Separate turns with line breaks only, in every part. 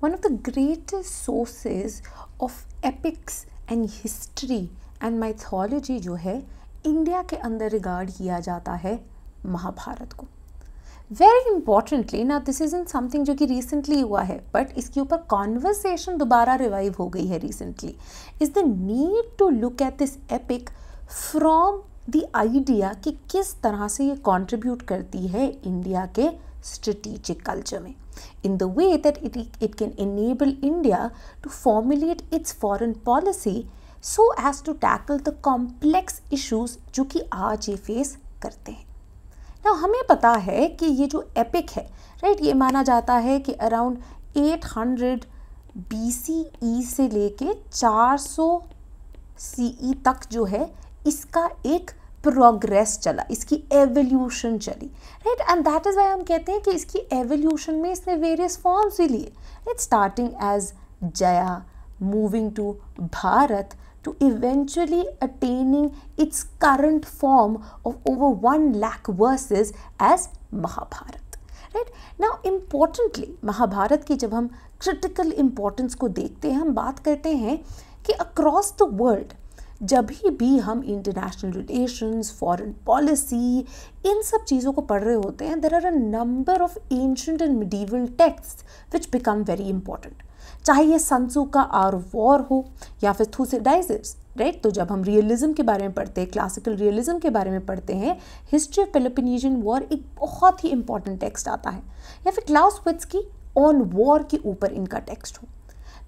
one of the greatest sources of epics and history and mythology जो है India के अंदर रिगार्ड किया जाता है महाभारत को। वेरी इंपॉर्टेंटली ना दिस इज़ इन समथिंग जो कि रिसेंटली हुआ है बट इसके ऊपर कॉन्वर्सेशन दोबारा रिवाइव हो गई है recently is the need to look at this epic from the idea कि किस तरह से ये कंट्रीब्यूट करती है इंडिया के strategic culture में in the way that it, it can enable India to formulate its foreign policy so as to tackle the complex issues जो कि आज ये करते हैं ना हमें पता है कि ये जो एपिक है राइट right, ये माना जाता है कि अराउंड 800 BCE से लेके 400 CE तक जो है इसका एक प्रोग्रेस चला, इसकी एवोल्यूशन चली right and that is why हम कहते हैं कि इसकी एवोल्यूशन में इसने वेरियस फॉर्म्स भी लिए its starting as Jaya moving to Bharat to eventually attaining its current form of over one lakh verses as Mahabharat right now importantly Mahabharat की जब हम क्रिटिकल इम्पोर्टेंस को देखते हैं, हम बात करते हैं कि अक्रॉस द वर्ल्ड जब भी हम इंटरनेशनल रिलेशंस फॉरेन पॉलिसी इन सब चीज़ों को पढ़ रहे होते हैं there are a number of ancient and medieval texts which become very important चाहे ये सनसू का आर वॉर हो, या फिर थूसिडाइजिस राइट तो जब हम रियलिज्म के बारे में पढ़ते हैं क्लासिकल रियलिज्म के बारे में पढ़ते हैं हिस्ट्री ऑफ़ पेलोपिनीजियन वॉर एक बहुत ही इंपॉर्टेंट टेक्स्ट आता है। या फिर क्लाउस की ऑन वॉर के ऊपर इनका टेक्स्ट हो।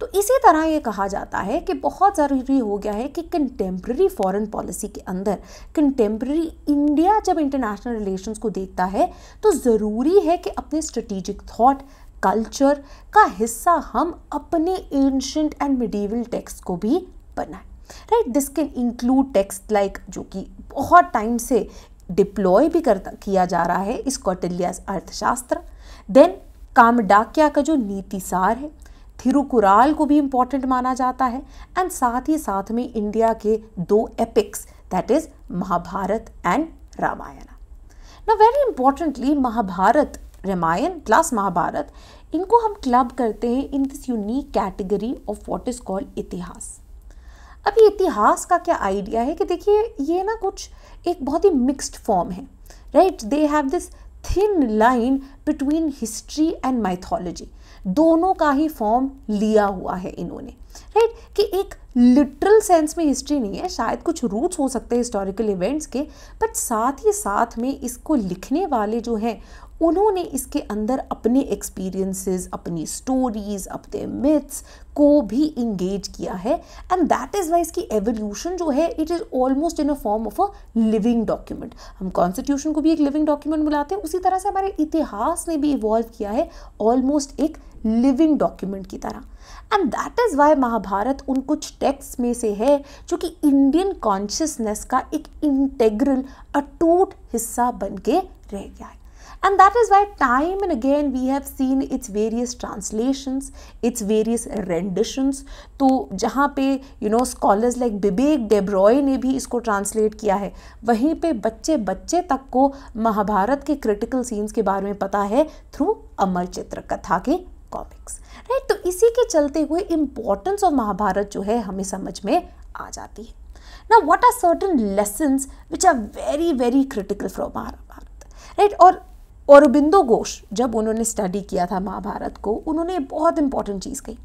तो इसी तरह ये कहा जाता है कि बहुत ज़रूरी हो गया है कि कंटेम्प्रेरी फॉरेन पॉलिसी के अंदर कंटेम्प्रेरी इंडिया जब इंटरनेशनल रिलेशंस को देखता है तो ज़रूरी है कि अपने स्ट्रेटिजिक थॉट कल्चर का हिस्सा हम अपने एंशंट एंड मिडीवल टेक्स्ट को भी बनाएँ। Right this can include text like जो कि बहुत टाइम से डिप्लॉय भी करता किया जा रहा है, इस कौटिल्यास अर्थशास्त्र। देन कामडाक्या का जो नीतिसार है थिरुकुराल को भी इंपॉर्टेंट माना जाता है एंड साथ ही साथ में इंडिया के दो epics that is Mahabharat and Ramayan. ना very importantly Mahabharat, Ramayan plus Mahabharat, इनको हम क्लब करते हैं in this unique category of what is called itihas. अभी इतिहास का क्या आइडिया है कि देखिए, ये ना कुछ एक बहुत ही मिक्स्ड फॉर्म है right they have this thin line between history and mythology दोनों का ही फॉर्म लिया हुआ है इन्होंने राइट right? कि एक लिटरल सेंस में हिस्ट्री नहीं है, शायद कुछ रूट्स हो सकते हैं हिस्टोरिकल इवेंट्स के बट साथ ही साथ में इसको लिखने वाले जो हैं उन्होंने इसके अंदर अपने एक्सपीरियंसेस अपनी स्टोरीज अपने मिथ्स को भी इंगेज किया है। एंड दैट इज़ वाई इसकी एवोल्यूशन जो है it is almost in a form of a living document हम कॉन्स्टिट्यूशन को भी एक लिविंग डॉक्यूमेंट बुलाते हैं। उसी तरह से हमारे इतिहास ने भी इवॉल्व किया है ऑलमोस्ट एक लिविंग डॉक्यूमेंट की तरह। And that is why Mahabharat उन कुछ टेक्स्ट में से है, जो कि इंडियन कॉन्शियसनेस का एक इंटेग्रल अटूट हिस्सा बन के रह गया है। And that is why time and again we have seen its various translations, its various renditions. तो जहाँ पे you know scholars like Bibek Debroy ने भी इसको ट्रांसलेट किया है, वहीं पे बच्चे बच्चे तक को महाभारत के क्रिटिकल सीन्स के बारे में पता है थ्रू अमर चित्र कथा के कॉमिक्स राइट तो इसी के चलते हुए इम्पोर्टेंस ऑफ़ महाभारत जो है हमें समझ में आ जाती है. ना what are certain lessons which are very very critical from Mahabharat right और औरबिंदो घोष, जब उन्होंने स्टडी किया था महाभारत को, उन्होंने बहुत इंपॉर्टेंट चीज़ कही।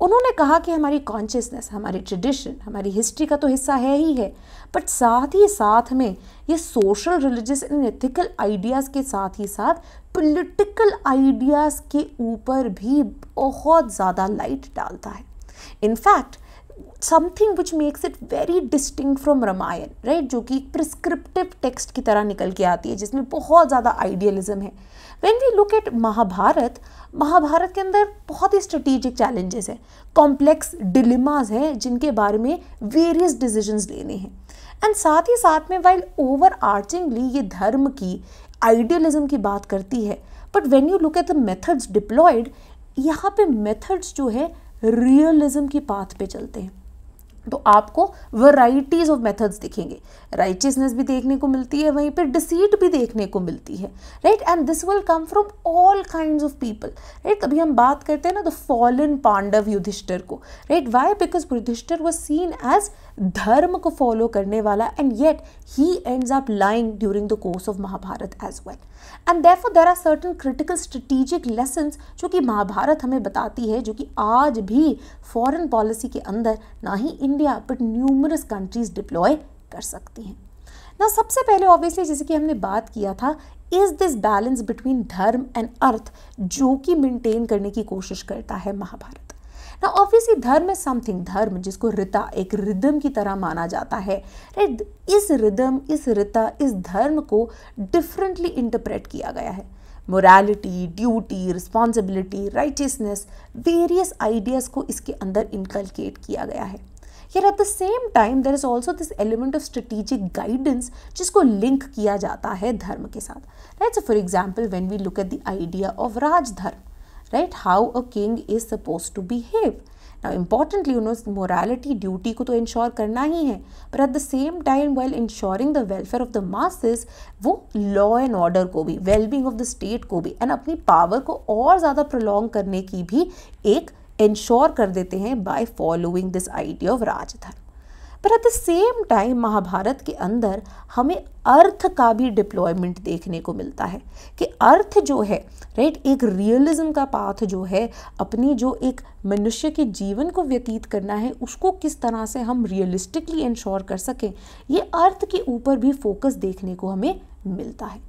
उन्होंने कहा कि हमारी कॉन्शियसनेस हमारी ट्रेडिशन हमारी हिस्ट्री का तो हिस्सा है ही है बट साथ ही साथ में ये social religious and ethical ideas के साथ ही साथ पॉलिटिकल आइडियाज़ के ऊपर भी बहुत ज़्यादा लाइट डालता है। In fact something which makes it very distinct from Ramayan right जो कि प्रिस्क्रिप्टिव टेक्स्ट की तरह निकल के आती है, जिसमें बहुत ज़्यादा आइडियलिज्म है। When we look at Mahabharat Mahabharat के अंदर बहुत ही स्ट्रेटिजिक चैलेंजेस हैं। कॉम्प्लेक्स डिलिमाज हैं, जिनके बारे में वेरियस डिसीजंस लेने हैं। एंड साथ ही साथ में वाइल ओवर आर्चिंगली ये धर्म की आइडियलिज्म की बात करती है but when you look at the methods deployed यहाँ पे मेथड्स जो है रियलिज्म की पाथ पे चलते हैं। तो आपको वराइटीज़ ऑफ़ मेथड्स दिखेंगे। राइटियसनेस भी देखने को मिलती है, वहीं पर डिसीट भी देखने को मिलती है। Right and this will come from all kind of people right कभी हम बात करते हैं ना द फॉलन पांडव युधिष्ठर को। Right why because Yudhishthir was seen as धर्म को फॉलो करने वाला and yet he ends up lying during the course of Mahabharat as well and therefore there are certain critical strategic lessons जो कि महाभारत हमें बताती है, जो कि आज भी फॉरेन पॉलिसी के अंदर ना ही India but numerous countries deploy कर सकती हैं। ना सबसे पहले ऑब्वियसली जैसे कि हमने बात किया था is this balance between dharma and artha जो कि मेंटेन करने की कोशिश करता है महाभारत ना ऑब्वियसली धर्म इज़ समथिंग धर्म जिसको रिता एक रिदम की तरह माना जाता है। राइट इस रिदम इस रिता इस धर्म को डिफरेंटली इंटरप्रेट किया गया है। Morality duty responsibility righteousness various ideas को इसके अंदर इनकलकेट किया गया है। Yet at the same time, there is also this element of strategic guidance जिसको लिंक किया जाता है धर्म के साथ। So for example when we look at the idea of rajdharma right how a king is suppose to behave now importantly उन्होंने know duty को तो इंश्योर करना ही है. पर at the same time well ensuring the welfare of the masses वो law and order को भी वेलबींग ऑफ़ द स्टेट को भी एंड अपनी पावर को और ज़्यादा प्रोलॉन्ग करने की भी एक इंश्योर कर देते हैं by following this idea of rajdharma पर at the same time Mahabharat के अंदर हमें अर्थ का भी डिप्लॉयमेंट देखने को मिलता है कि अर्थ जो है राइट एक रियलिज्म का पाथ जो है, अपनी जो एक मनुष्य के जीवन को व्यतीत करना है, उसको किस तरह से हम रियलिस्टिकली इंश्योर कर सकें, ये अर्थ के ऊपर भी फोकस देखने को हमें मिलता है।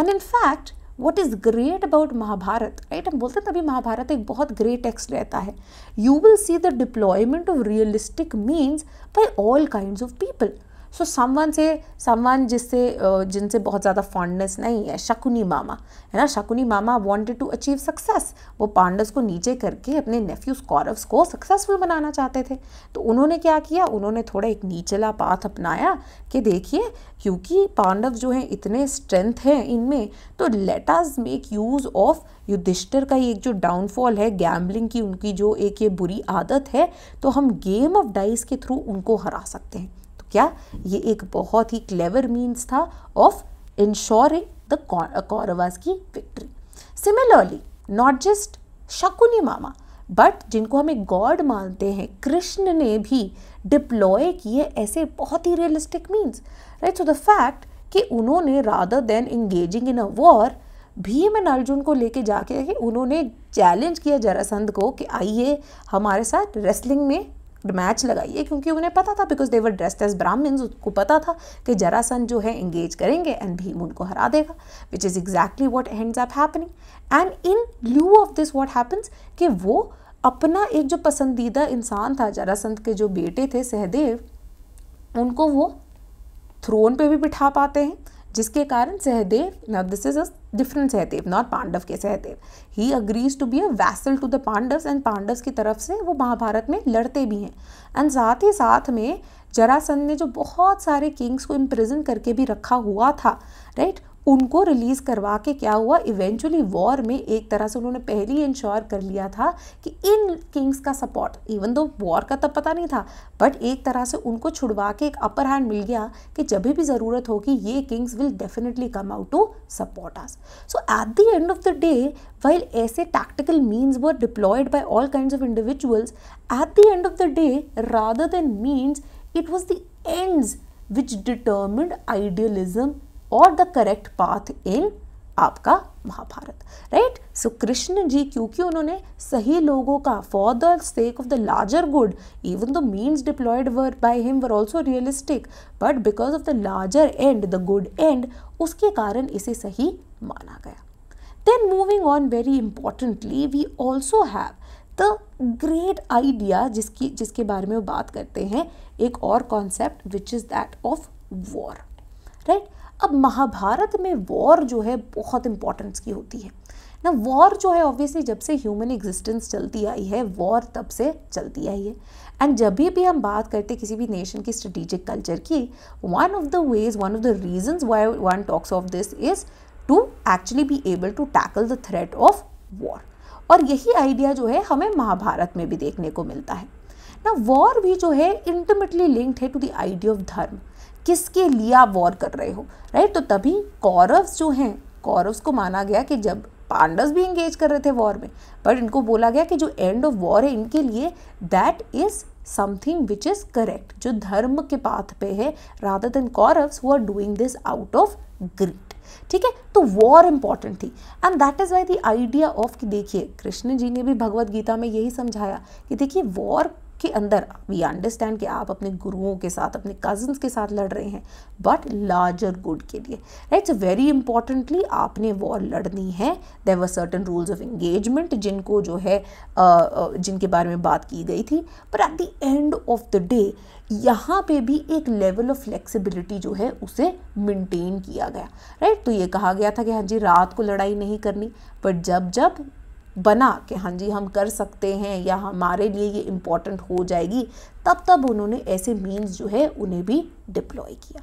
And in fact what is great about Mahabharat right हम बोलते हैं तभी महाभारत एक बहुत ग्रेट टेक्स्ट रहता है। You will see the deployment of realistic means by all kind of people so someone से समवन जिससे जिनसे बहुत ज़्यादा फॉन्डनेस नहीं है, शकुनी मामा, है ना? शकुनी मामा वांटेड टू अचीव सक्सेस वो पांडस को नीचे करके अपने नेफ्यूज कौरव्स को सक्सेसफुल बनाना चाहते थे। तो उन्होंने क्या किया? उन्होंने थोड़ा एक नीचला पाथ अपनाया कि देखिए, क्योंकि पांडव जो हैं इतने स्ट्रेंथ हैं इनमें तो let us make use of Yudhishthir का एक जो डाउनफॉल है गैम्बलिंग की उनकी जो एक ये बुरी आदत है तो हम गेम ऑफ़ डाइस के थ्रू उनको हरा सकते हैं। क्या ये एक बहुत ही क्लेवर मीन्स था ऑफ़ इंश्योरिंग द कौरवास की victory similarly not just Shakuni mama but जिनको हमें गॉड मानते हैं, कृष्ण ने भी डिप्लॉय किए ऐसे बहुत ही realistic means right so the fact कि उन्होंने rather than engaging in a war Bhim and Arjun को लेके जाके उन्होंने चैलेंज किया जरासंध को कि आइए हमारे साथ रेसलिंग में मैच लगाइए, क्योंकि उन्हें पता था because they were dressed as Brahmins उसको पता था कि जरासन जो है इंगेज करेंगे एंड भीम उनको हरा देगा which is exactly what ends up happening and in lieu of this what happens कि वो अपना एक जो पसंदीदा इंसान था जरासंत के जो बेटे थे सहदेव उनको वो थ्रोन पे भी बिठा पाते हैं जिसके कारण Sahadev now this is a different Sahadev not Pandav के Sahadev he agrees to be a vassal to the Pandav and Pandav की तरफ़ से वो महाभारत में लड़ते भी हैं एंड साथ ही साथ में जरासंध ने जो बहुत सारे किंग्स को इम्प्रिजन करके भी रखा हुआ था राइट right? उनको रिलीज़ करवा के क्या हुआ? इवेंचुअली वॉर में एक तरह से उन्होंने पहले ही इंश्योर कर लिया था कि इन किंग्स का सपोर्ट इवन दो वॉर का तब पता नहीं था बट एक तरह से उनको छुड़वा के एक अपर हैंड मिल गया कि जब भी ज़रूरत होगी, ये kings will definitely come out to support us so at the end of the day while ऐसे tactical means were deployed by all kind of individuals at the end of the day rather than means it was the ends which determined idealism और the correct path in आपका Mahabharat right so Krishna ji, क्योंकि उन्होंने सही लोगों का for the sake of the larger good even the means deployed were by him were also realistic but because of the larger end the good end उसके कारण इसे सही माना गया। Then moving on very importantly we also have the great idea जिसकी, जिसके बारे में वो बात करते हैं, एक और concept which is that of war right अब महाभारत में वॉर जो है बहुत इंपॉर्टेंस की होती है। ना वॉर जो है ऑब्वियसली जब से ह्यूमन एग्जिस्टेंस चलती आई है वॉर तब से चलती आई है। एंड जब भी भी हम बात करते किसी भी नेशन की स्ट्रेटेजिक कल्चर की one of the ways one of the reasons why one talks of this is to actually be able to tackle the threat of war और यही आइडिया जो है हमें महाभारत में भी देखने को मिलता है। ना वॉर भी जो है इंटीमेटली लिंक्ड है to the idea of dharma. किसके लिए आप वॉर कर रहे हो? राइट तो तभी कौरव्स जो हैं, कौरव्स को माना गया कि जब पांडव भी इंगेज कर रहे थे वॉर में बट इनको बोला गया कि जो एंड ऑफ़ वॉर है, इनके लिए that is something which is correct जो धर्म के पाथ पे है rather than Kauravs who are doing this out of greed ठीक है? तो वॉर इंपॉर्टेंट थी। And that is why the idea of कि देखिए, कृष्ण जी ने भी भगवत गीता में यही समझाया कि देखिए वॉर के अंदर वी अंडरस्टैंड कि आप अपने गुरुओं के साथ, अपने कजन्स के साथ लड़ रहे हैं बट लार्जर गुड के लिए राइट सो वेरी इंपॉर्टेंटली आपने वॉर लड़नी है। There were certain rules of engagement जिनको जो है जिनके बारे में बात की गई थी। पर at the end of the day यहाँ पे भी एक लेवल ऑफ़ फ्लेक्सिबिलिटी जो है, उसे मेंटेन किया गया राइट right? तो ये कहा गया था कि हाँ जी, रात को लड़ाई नहीं करनी बट जब जब बना कि हाँ जी, हम कर सकते हैं या हमारे लिए ये इंपॉर्टेंट हो जाएगी, तब तब उन्होंने ऐसे मीन्स जो है उन्हें भी डिप्लॉय किया।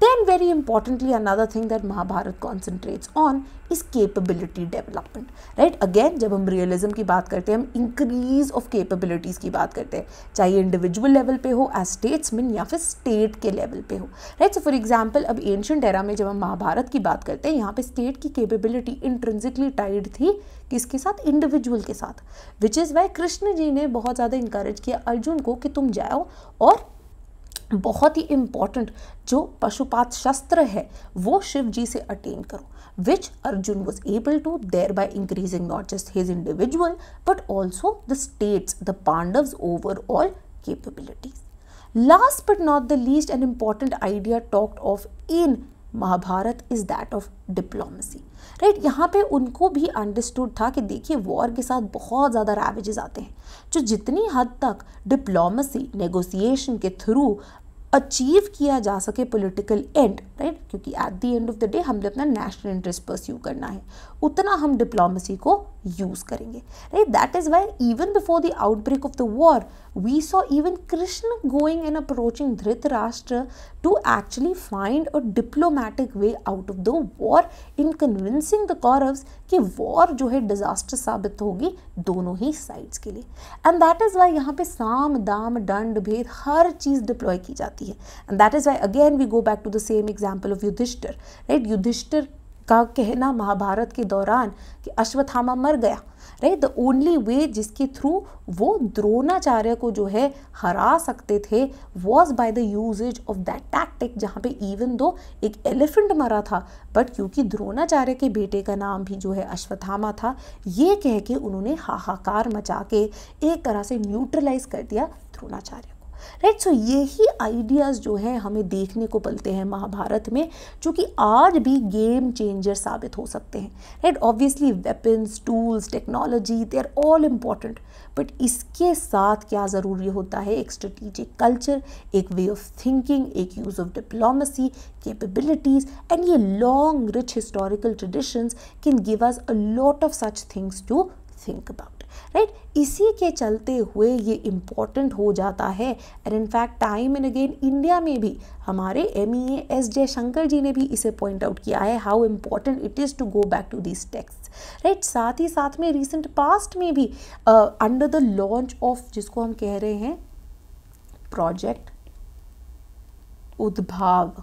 Then very importantly another thing that Mahabharat concentrates on is capability development. Right? Again जब हम realism की बात करते हैं हम increase of capabilities की बात करते हैं चाहे individual level पे हो as statesman या फिर state के level पे हो right? So for example अब ancient era में जब हम महाभारत की बात करते हैं यहाँ पे state की capability intrinsically tied थी किसके साथ इंडिविजुअल के साथ which is why Krishna ji ने बहुत ज़्यादा इंकरेज किया अर्जुन को कि तुम जाओ और बहुत ही इंपॉर्टेंट जो पशुपात शस्त्र है, वो शिव जी से अटेन करो। Which Arjun was able to there by increasing not just his individual but also the states the Pandava overall capabilities last but not the least an important idea talked of in Mahabharata is that of diplomacy right यहाँ पे उनको भी understood था कि देखिए war के साथ बहुत ज़्यादा रैवेजेस आते हैं। जो जितनी हद तक डिप्लोमेसी नेगोसिएशन के थ्रू अचीव किया जा सके पॉलिटिकल एंड राइट क्योंकि at the end of the day हमें अपना नेशनल इंटरेस्ट परस्यू करना है। उतना हम डिप्लोमेसी को यूज़ करेंगे। Right that is why even before the outbreak of the war we saw even Krishna going and approaching Dhritarashtra to actually find a diplomatic way out of the war in convincing the Kauravs कि war जो है disaster साबित होगी दोनों ही sides के लिए। And that is Y यहाँ पे साम, दाम, दंड, भेद, हर चीज़ डिप्लॉय की जाती है। And that is why again we go back to the same example of Yudhishthira right Yudhishthira का कहना महाभारत के दौरान कि अश्वत्थामा मर गया। राइट द ओनली वे जिसके थ्रू वो द्रोणाचार्य को जो है हरा सकते थे was by the uses of that tactic जहाँ पे इवन दो एक एलिफेंट मरा था बट क्योंकि द्रोणाचार्य के बेटे का नाम भी जो है अश्वत्थामा था, ये कह के उन्होंने हाहाकार मचा के एक तरह से न्यूट्रलाइज कर दिया द्रोणाचार्य राइट सो यही आइडियाज़ जो है हमें देखने को मिलते हैं महाभारत में, जो कि आज भी गेम चेंजर साबित हो सकते हैं। Right obviously weapons tools technology they are all important but इसके साथ क्या ज़रूरी होता है? एक स्ट्रेटिजिक कल्चर एक वे ऑफ़ थिंकिंग एक use of diplomacy capabilities and ये long rich historical traditions can give us a lot of such things to think about right इसी के चलते हुए ये इंपॉर्टेंट हो जाता है। And in fact time and again India में भी, हमारे M E S Jaishankar ji ने भी इसे पॉइंट आउट किया है how important it is to go back to this text right साथ ही साथ में रिसेंट पास्ट में भी अंडर द लॉन्च ऑफ़ जिसको हम कह रहे हैं project Udbhav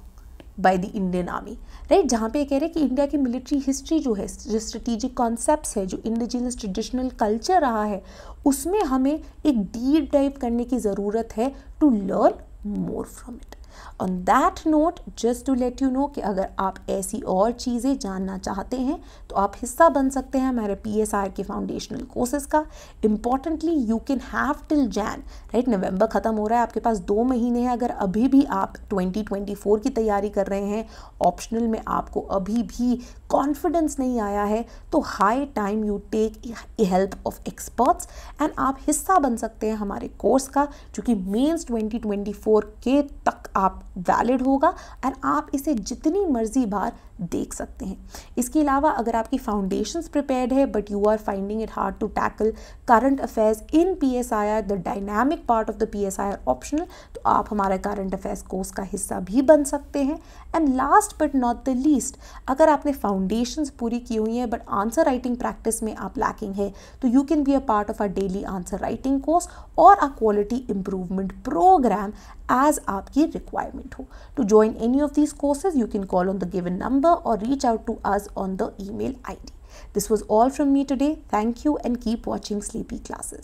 by the Indian army right जहाँ पे कह रहे हैं कि इंडिया की मिलिट्री हिस्ट्री जो है, जो स्ट्रेटिजिक कॉन्सेप्ट है, जो इंडिजिनस ट्रेडिशनल कल्चर रहा है, उसमें हमें एक डीप डाइव करने की ज़रूरत है to learn more from it on that note just to let you know कि अगर आप ऐसी और चीज़ें जानना चाहते हैं तो आप हिस्सा बन सकते हैं हमारे पी एस आर के फाउंडेशनल कोर्सेज का। Importantly you can have till Jan right November ख़त्म हो रहा है, आपके पास दो महीने हैं। अगर अभी भी आप 2024 की तैयारी कर रहे हैं ऑप्शनल में आपको अभी भी कॉन्फिडेंस नहीं आया है तो high time you take help of experts and आप हिस्सा बन सकते हैं हमारे कोर्स का, जो कि मेंस 2024 के तक आप वैलिड होगा एंड आप इसे जितनी मर्ज़ी बार देख सकते हैं। इसके अलावा अगर आपकी फाउंडेशंस प्रिपेयर्ड है but you are finding it hard to tackle current affairs in P S I R the dynamic part of the P S I R optional तो आप हमारे करंट अफेयर्स कोर्स का हिस्सा भी बन सकते हैं। And last but not the least अगर आपने फाउंडेशंस पूरी की हुई हैं बट आंसर राइटिंग प्रैक्टिस में आप लैकिंग है तो you can be a part of a daily answer writing course और a quality improvement program as आपकी requirement हो. To join any of these courses, you can call on the given number or reach out to us on the email ID. This was all from me today. Thank you and keep watching Sleepy Classes.